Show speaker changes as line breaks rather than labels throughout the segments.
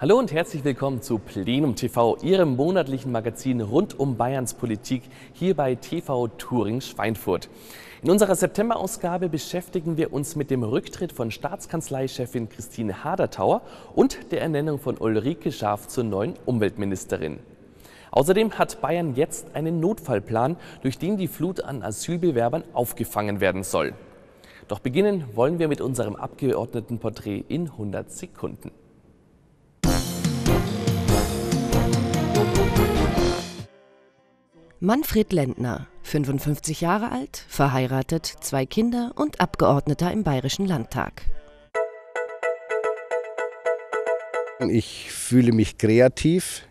Hallo und herzlich willkommen zu Plenum TV, Ihrem monatlichen Magazin rund um Bayerns Politik hier bei TV Touring Schweinfurt. In unserer September-Ausgabe beschäftigen wir uns mit dem Rücktritt von Staatskanzleichefin Christine Hadertauer und der Ernennung von Ulrike Schaaf zur neuen Umweltministerin. Außerdem hat Bayern jetzt einen Notfallplan, durch den die Flut an Asylbewerbern aufgefangen werden soll. Doch beginnen wollen wir mit unserem Abgeordnetenporträt in 100 Sekunden.
Manfred Lendner, 55 Jahre alt, verheiratet, zwei Kinder und Abgeordneter im Bayerischen Landtag.
Ich fühle mich kreativ.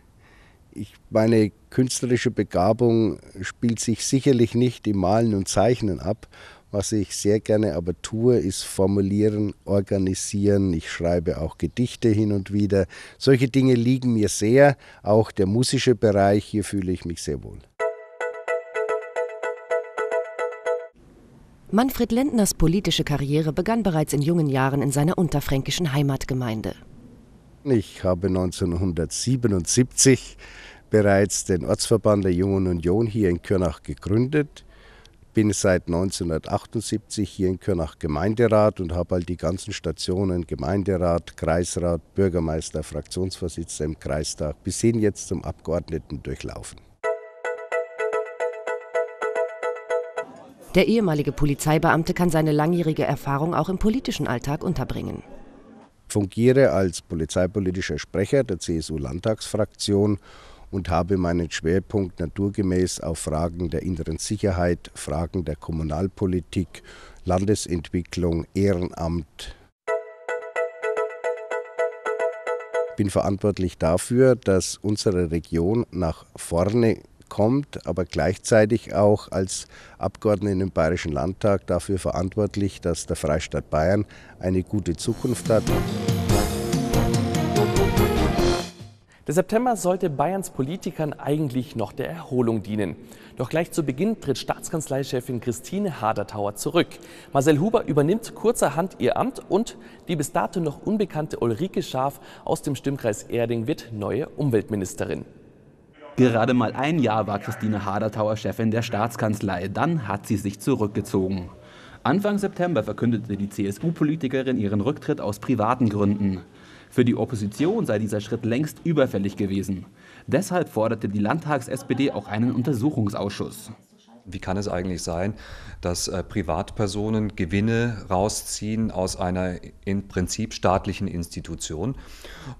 Ich, meine künstlerische Begabung spielt sich sicherlich nicht im Malen und Zeichnen ab. Was ich sehr gerne aber tue, ist formulieren, organisieren. Ich schreibe auch Gedichte hin und wieder. Solche Dinge liegen mir sehr. Auch der musische Bereich, hier fühle ich mich sehr wohl.
Manfred Lendners politische Karriere begann bereits in jungen Jahren in seiner unterfränkischen Heimatgemeinde.
Ich habe 1977 bereits den Ortsverband der Jungen Union hier in Kürnach gegründet, bin seit 1978 hier in Kürnach Gemeinderat und habe all die ganzen Stationen Gemeinderat, Kreisrat, Bürgermeister, Fraktionsvorsitzender im Kreistag bis hin jetzt zum Abgeordneten durchlaufen.
Der ehemalige Polizeibeamte kann seine langjährige Erfahrung auch im politischen Alltag unterbringen.
Ich fungiere als polizeipolitischer Sprecher der CSU-Landtagsfraktion und habe meinen Schwerpunkt naturgemäß auf Fragen der inneren Sicherheit, Fragen der Kommunalpolitik, Landesentwicklung, Ehrenamt. Ich bin verantwortlich dafür, dass unsere Region nach vorne kommt, aber gleichzeitig auch als Abgeordneter im Bayerischen Landtag dafür verantwortlich, dass der Freistaat Bayern eine gute Zukunft hat.
Der September sollte Bayerns Politikern eigentlich noch der Erholung dienen. Doch gleich zu Beginn tritt Staatskanzleichefin Christine Hadertauer zurück. Marcel Huber übernimmt kurzerhand ihr Amt und die bis dato noch unbekannte Ulrike Schaaf aus dem Stimmkreis Erding wird neue Umweltministerin.
Gerade mal ein Jahr war Christine Hadertauer Chefin der Staatskanzlei. Dann hat sie sich zurückgezogen. Anfang September verkündete die CSU-Politikerin ihren Rücktritt aus privaten Gründen. Für die Opposition sei dieser Schritt längst überfällig gewesen. Deshalb forderte die Landtags-SPD auch einen Untersuchungsausschuss.
Wie kann es eigentlich sein, dass äh, Privatpersonen Gewinne rausziehen aus einer im Prinzip staatlichen Institution?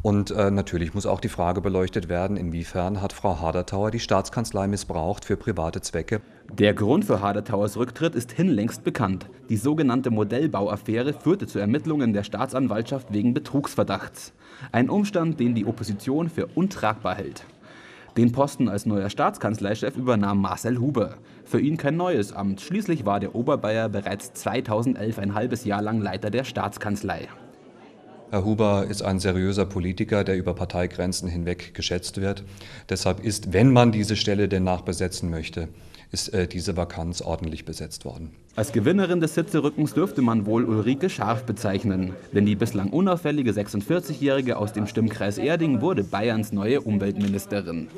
Und äh, natürlich muss auch die Frage beleuchtet werden, inwiefern hat Frau Hadertauer die Staatskanzlei missbraucht für private Zwecke?
Der Grund für Hadertauers Rücktritt ist hinlängst bekannt. Die sogenannte Modellbauaffäre führte zu Ermittlungen der Staatsanwaltschaft wegen Betrugsverdachts. Ein Umstand, den die Opposition für untragbar hält. Den Posten als neuer Staatskanzleichef übernahm Marcel Huber. Für ihn kein neues Amt. Schließlich war der Oberbayer bereits 2011 ein halbes Jahr lang Leiter der Staatskanzlei.
Herr Huber ist ein seriöser Politiker, der über Parteigrenzen hinweg geschätzt wird. Deshalb ist, wenn man diese Stelle denn nachbesetzen möchte, ist äh, diese Vakanz ordentlich besetzt worden.
Als Gewinnerin des Sitzerückens dürfte man wohl Ulrike Scharf bezeichnen. Denn die bislang unauffällige 46-Jährige aus dem Stimmkreis Erding wurde Bayerns neue Umweltministerin.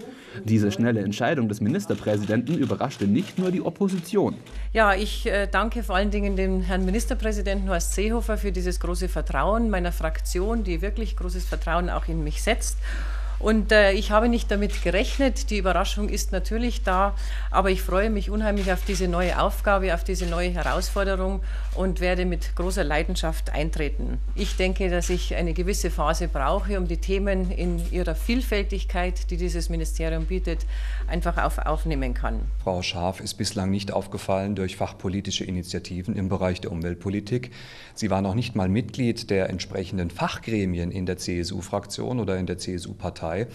Diese schnelle Entscheidung des Ministerpräsidenten überraschte nicht nur die Opposition.
Ja, ich äh, danke vor allen Dingen dem Herrn Ministerpräsidenten Horst Seehofer für dieses große Vertrauen meiner Fraktion, die wirklich großes Vertrauen auch in mich setzt. Und äh, ich habe nicht damit gerechnet. Die Überraschung ist natürlich da, aber ich freue mich unheimlich auf diese neue Aufgabe, auf diese neue Herausforderung und werde mit großer Leidenschaft eintreten. Ich denke, dass ich eine gewisse Phase brauche, um die Themen in ihrer Vielfältigkeit, die dieses Ministerium bietet, einfach auf, aufnehmen kann.
Frau Scharf ist bislang nicht aufgefallen durch fachpolitische Initiativen im Bereich der Umweltpolitik. Sie war noch nicht mal Mitglied der entsprechenden Fachgremien in der CSU-Fraktion oder in der CSU-Partei. Partei.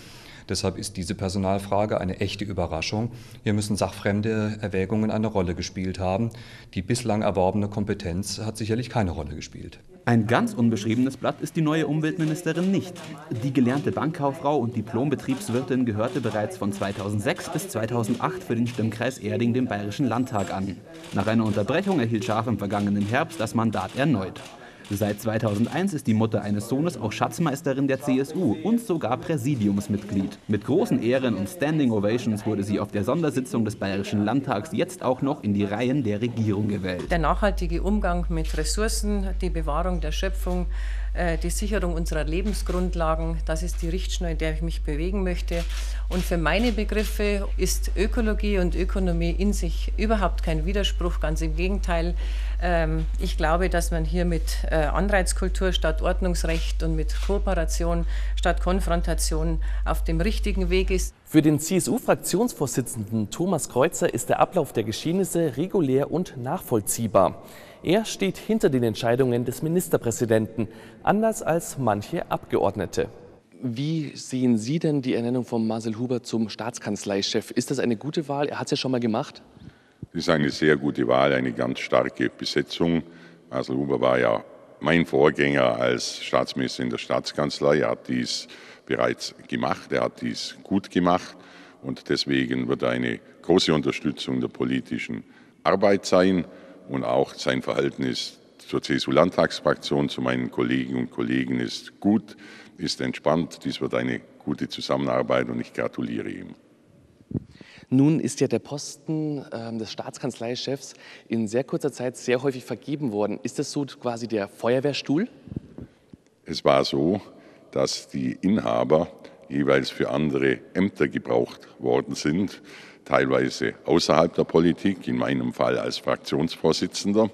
Deshalb ist diese Personalfrage eine echte Überraschung. Hier müssen sachfremde Erwägungen eine Rolle gespielt haben. Die bislang erworbene Kompetenz hat sicherlich keine Rolle gespielt.
Ein ganz unbeschriebenes Blatt ist die neue Umweltministerin nicht. Die gelernte Bankkauffrau und Diplombetriebswirtin gehörte bereits von 2006 bis 2008 für den Stimmkreis Erding dem Bayerischen Landtag an. Nach einer Unterbrechung erhielt Scharf im vergangenen Herbst das Mandat erneut. Seit 2001 ist die Mutter eines Sohnes auch Schatzmeisterin der CSU und sogar Präsidiumsmitglied. Mit großen Ehren und Standing Ovations wurde sie auf der Sondersitzung des Bayerischen Landtags jetzt auch noch in die Reihen der Regierung gewählt.
Der nachhaltige Umgang mit Ressourcen, die Bewahrung der Schöpfung, äh, die Sicherung unserer Lebensgrundlagen, das ist die Richtschnur, in der ich mich bewegen möchte. Und für meine Begriffe ist Ökologie und Ökonomie in sich überhaupt kein Widerspruch, ganz im Gegenteil. Ähm, ich glaube, dass man hier mit äh, Anreizkultur statt Ordnungsrecht und mit Kooperation statt Konfrontation auf dem richtigen Weg ist.
Für den CSU-Fraktionsvorsitzenden Thomas Kreuzer ist der Ablauf der Geschehnisse regulär und nachvollziehbar. Er steht hinter den Entscheidungen des Ministerpräsidenten, anders als manche Abgeordnete. Wie sehen Sie denn die Ernennung von Marcel Huber zum Staatskanzleichef? Ist das eine gute Wahl? Er hat es ja schon mal gemacht.
Das ist eine sehr gute Wahl, eine ganz starke Besetzung. Marcel Huber war ja mein Vorgänger als Staatsminister in der Staatskanzlei. Er hat dies bereits gemacht, er hat dies gut gemacht und deswegen wird er eine große Unterstützung der politischen Arbeit sein und auch sein Verhältnis zur CSU-Landtagsfraktion, zu meinen Kolleginnen und Kollegen ist gut, ist entspannt. Dies wird eine gute Zusammenarbeit und ich gratuliere ihm.
Nun ist ja der Posten äh, des Staatskanzleichefs in sehr kurzer Zeit sehr häufig vergeben worden. Ist das so quasi der Feuerwehrstuhl?
Es war so, dass die Inhaber jeweils für andere Ämter gebraucht worden sind teilweise außerhalb der Politik, in meinem Fall als Fraktionsvorsitzender.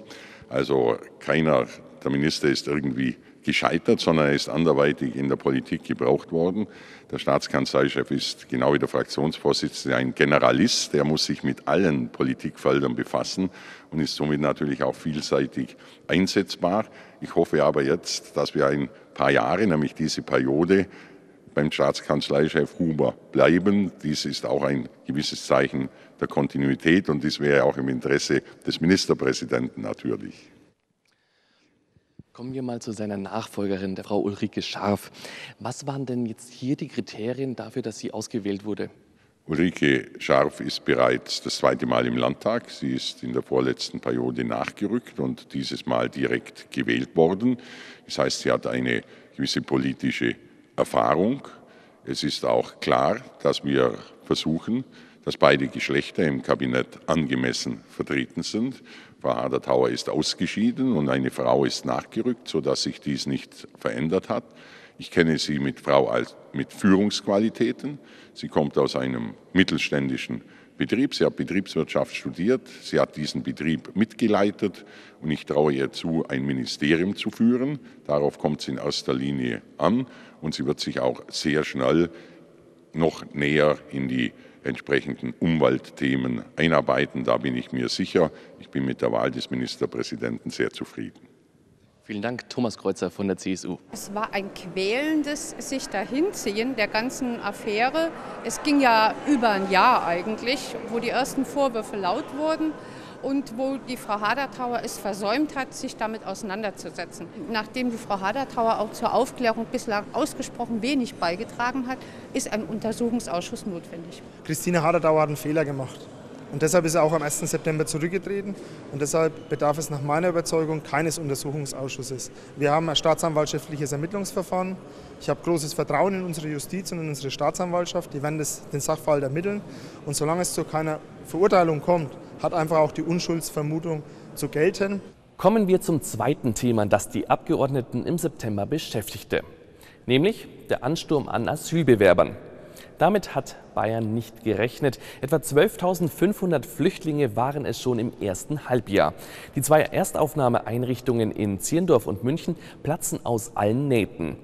Also keiner der Minister ist irgendwie gescheitert, sondern er ist anderweitig in der Politik gebraucht worden. Der Staatskanzleichef ist genau wie der Fraktionsvorsitzende ein Generalist, der muss sich mit allen Politikfeldern befassen und ist somit natürlich auch vielseitig einsetzbar. Ich hoffe aber jetzt, dass wir ein paar Jahre, nämlich diese Periode, beim Staatskanzleichef Huber bleiben. Dies ist auch ein gewisses Zeichen der Kontinuität und dies wäre auch im Interesse des Ministerpräsidenten natürlich.
Kommen wir mal zu seiner Nachfolgerin, der Frau Ulrike Scharf. Was waren denn jetzt hier die Kriterien dafür, dass sie ausgewählt wurde?
Ulrike Scharf ist bereits das zweite Mal im Landtag. Sie ist in der vorletzten Periode nachgerückt und dieses Mal direkt gewählt worden. Das heißt, sie hat eine gewisse politische Erfahrung. Es ist auch klar, dass wir versuchen, dass beide Geschlechter im Kabinett angemessen vertreten sind. Frau Hader-Tauer ist ausgeschieden und eine Frau ist nachgerückt, sodass sich dies nicht verändert hat. Ich kenne sie mit Frau als, mit Führungsqualitäten. Sie kommt aus einem mittelständischen Betrieb. Sie hat Betriebswirtschaft studiert. Sie hat diesen Betrieb mitgeleitet und ich traue ihr zu, ein Ministerium zu führen. Darauf kommt es in erster Linie an und sie wird sich auch sehr schnell noch näher in die entsprechenden Umweltthemen einarbeiten. Da bin ich mir sicher. Ich bin mit der Wahl des Ministerpräsidenten sehr zufrieden.
Vielen Dank, Thomas Kreuzer von der CSU.
Es war ein quälendes sich dahinziehen der ganzen Affäre. Es ging ja über ein Jahr eigentlich, wo die ersten Vorwürfe laut wurden und wo die Frau Hadertauer es versäumt hat, sich damit auseinanderzusetzen. Nachdem die Frau Hadertauer auch zur Aufklärung bislang ausgesprochen wenig beigetragen hat, ist ein Untersuchungsausschuss notwendig.
Christine Hadertauer hat einen Fehler gemacht. Und deshalb ist er auch am 1. September zurückgetreten. Und deshalb bedarf es nach meiner Überzeugung keines Untersuchungsausschusses. Wir haben ein staatsanwaltschaftliches Ermittlungsverfahren. Ich habe großes Vertrauen in unsere Justiz und in unsere Staatsanwaltschaft. Die werden das, den Sachverhalt ermitteln. Und solange es zu keiner Verurteilung kommt, hat einfach auch die Unschuldsvermutung zu gelten.
Kommen wir zum zweiten Thema, das die Abgeordneten im September beschäftigte, nämlich der Ansturm an Asylbewerbern. Damit hat Bayern nicht gerechnet. Etwa 12.500 Flüchtlinge waren es schon im ersten Halbjahr. Die zwei Erstaufnahmeeinrichtungen in Zierndorf und München platzen aus allen Nähten.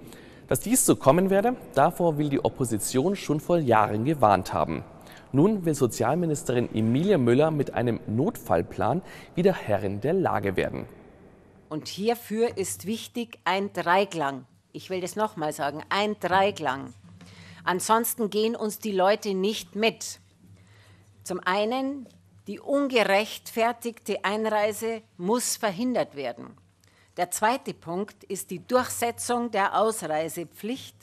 Dass dies so kommen werde, davor will die Opposition schon vor Jahren gewarnt haben. Nun will Sozialministerin Emilia Müller mit einem Notfallplan wieder Herrin der Lage werden.
Und hierfür ist wichtig ein Dreiklang. Ich will das nochmal sagen, ein Dreiklang. Ansonsten gehen uns die Leute nicht mit. Zum einen, die ungerechtfertigte Einreise muss verhindert werden. Der zweite Punkt ist die Durchsetzung der Ausreisepflicht.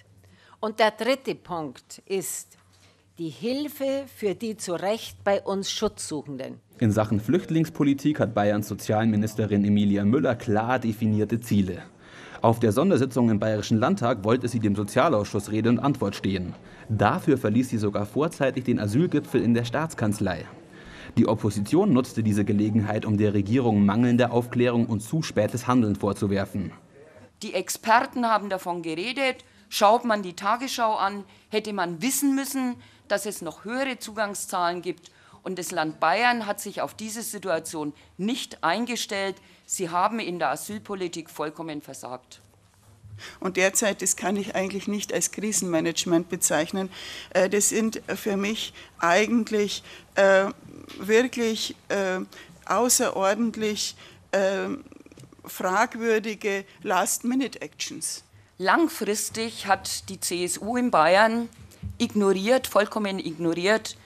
Und der dritte Punkt ist die Hilfe für die zu Recht bei uns Schutzsuchenden.
In Sachen Flüchtlingspolitik hat Bayerns Sozialministerin Emilia Müller klar definierte Ziele. Auf der Sondersitzung im Bayerischen Landtag wollte sie dem Sozialausschuss Rede und Antwort stehen. Dafür verließ sie sogar vorzeitig den Asylgipfel in der Staatskanzlei. Die Opposition nutzte diese Gelegenheit, um der Regierung mangelnde Aufklärung und zu spätes Handeln vorzuwerfen.
Die Experten haben davon geredet, schaut man die Tagesschau an, hätte man wissen müssen, dass es noch höhere Zugangszahlen gibt. Und das Land Bayern hat sich auf diese Situation nicht eingestellt. Sie haben in der Asylpolitik vollkommen versagt.
Und derzeit, das kann ich eigentlich nicht als Krisenmanagement bezeichnen. Äh, das sind für mich eigentlich äh, wirklich äh, außerordentlich fragwürdige Last-Minute-Actions.
Langfristig hat die CSU in Bayern ignoriert, vollkommen ignoriert,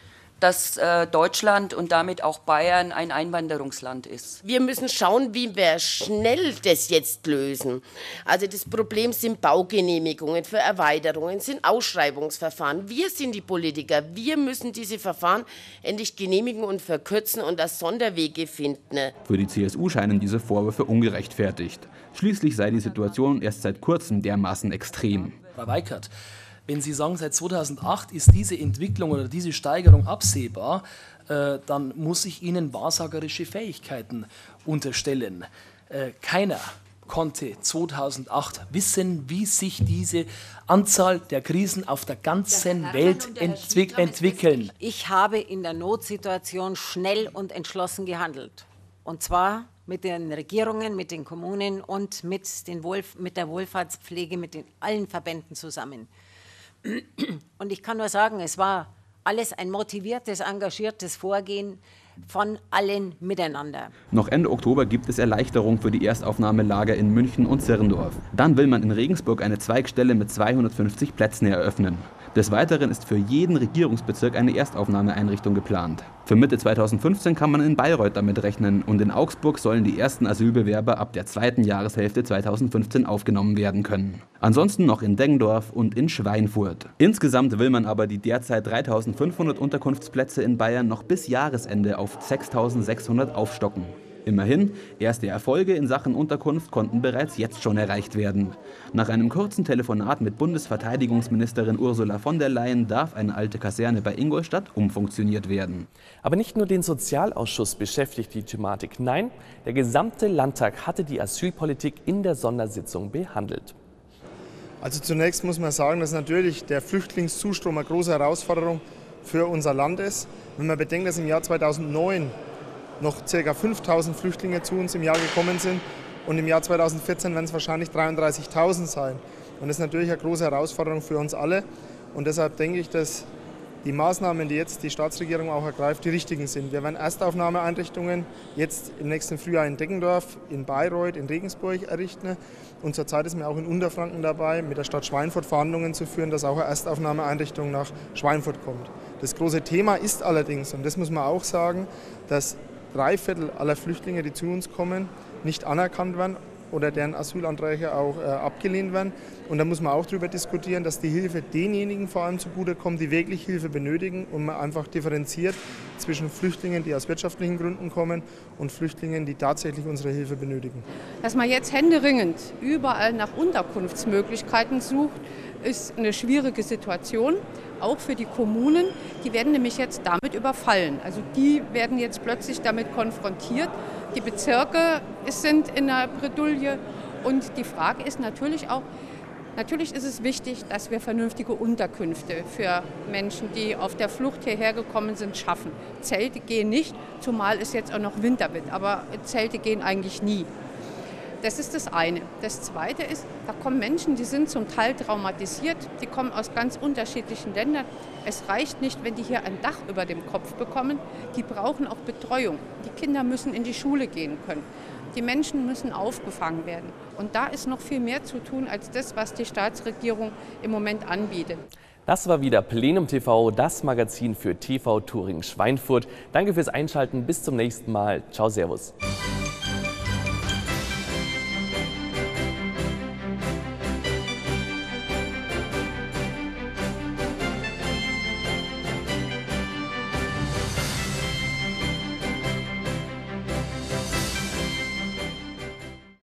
dass äh, Deutschland und damit auch Bayern ein Einwanderungsland ist.
Wir müssen schauen, wie wir schnell das jetzt lösen. Also das Problem sind Baugenehmigungen für Erweiterungen, sind Ausschreibungsverfahren. Wir sind die Politiker. Wir müssen diese Verfahren endlich genehmigen und verkürzen und das Sonderwege finden.
Für die CSU scheinen diese Vorwürfe ungerechtfertigt. Schließlich sei die Situation erst seit kurzem dermaßen extrem.
Frau Weikert, wenn Sie sagen, seit 2008 ist diese Entwicklung oder diese Steigerung absehbar, äh, dann muss ich Ihnen wahrsagerische Fähigkeiten unterstellen. Äh, keiner konnte 2008 wissen, wie sich diese Anzahl der Krisen auf der ganzen ja, Welt entwick entwickeln.
Ich habe in der Notsituation schnell und entschlossen gehandelt. Und zwar mit den Regierungen, mit den Kommunen und mit, den Wohlf mit der Wohlfahrtspflege, mit den, allen Verbänden zusammen. Und ich kann nur sagen, es war alles ein motiviertes, engagiertes Vorgehen von allen miteinander.
Noch Ende Oktober gibt es Erleichterung für die Erstaufnahmelager in München und Zirndorf. Dann will man in Regensburg eine Zweigstelle mit 250 Plätzen eröffnen. Des Weiteren ist für jeden Regierungsbezirk eine Erstaufnahmeeinrichtung geplant. Für Mitte 2015 kann man in Bayreuth damit rechnen und in Augsburg sollen die ersten Asylbewerber ab der zweiten Jahreshälfte 2015 aufgenommen werden können. Ansonsten noch in Deggendorf und in Schweinfurt. Insgesamt will man aber die derzeit 3500 Unterkunftsplätze in Bayern noch bis Jahresende auf 6600 aufstocken. Immerhin, erste Erfolge in Sachen Unterkunft konnten bereits jetzt schon erreicht werden. Nach einem kurzen Telefonat mit Bundesverteidigungsministerin Ursula von der Leyen darf eine alte Kaserne bei Ingolstadt umfunktioniert werden.
Aber nicht nur den Sozialausschuss beschäftigt die Thematik. Nein, der gesamte Landtag hatte die Asylpolitik in der Sondersitzung behandelt.
Also zunächst muss man sagen, dass natürlich der Flüchtlingszustrom eine große Herausforderung für unser Land ist. Wenn man bedenkt, dass im Jahr 2009 noch ca. 5000 Flüchtlinge zu uns im Jahr gekommen sind. Und im Jahr 2014 werden es wahrscheinlich 33.000 sein. Und das ist natürlich eine große Herausforderung für uns alle. Und deshalb denke ich, dass die Maßnahmen, die jetzt die Staatsregierung auch ergreift, die richtigen sind. Wir werden Erstaufnahmeeinrichtungen jetzt im nächsten Frühjahr in Deggendorf, in Bayreuth, in Regensburg errichten. Und zurzeit ist mir auch in Unterfranken dabei, mit der Stadt Schweinfurt Verhandlungen zu führen, dass auch eine Erstaufnahmeeinrichtung nach Schweinfurt kommt. Das große Thema ist allerdings, und das muss man auch sagen, dass drei Viertel aller Flüchtlinge, die zu uns kommen, nicht anerkannt werden oder deren Asylanträge auch äh, abgelehnt werden. Und da muss man auch darüber diskutieren, dass die Hilfe denjenigen vor allem zugutekommt, die wirklich Hilfe benötigen und man einfach differenziert zwischen Flüchtlingen, die aus wirtschaftlichen Gründen kommen und Flüchtlingen, die tatsächlich unsere Hilfe benötigen.
Dass man jetzt händeringend überall nach Unterkunftsmöglichkeiten sucht, ist eine schwierige Situation, auch für die Kommunen. Die werden nämlich jetzt damit überfallen. Also die werden jetzt plötzlich damit konfrontiert. Die Bezirke sind in der Bredouille. Und die Frage ist natürlich auch, Natürlich ist es wichtig, dass wir vernünftige Unterkünfte für Menschen, die auf der Flucht hierher gekommen sind, schaffen. Zelte gehen nicht, zumal es jetzt auch noch Winter wird, aber Zelte gehen eigentlich nie. Das ist das eine. Das zweite ist, da kommen Menschen, die sind zum Teil traumatisiert, die kommen aus ganz unterschiedlichen Ländern. Es reicht nicht, wenn die hier ein Dach über dem Kopf bekommen, die brauchen auch Betreuung. Die Kinder müssen in die Schule gehen können. Die Menschen müssen aufgefangen werden. Und da ist noch viel mehr zu tun als das, was die Staatsregierung im Moment anbietet.
Das war wieder Plenum TV, das Magazin für TV Touring Schweinfurt. Danke fürs Einschalten. Bis zum nächsten Mal. Ciao, Servus.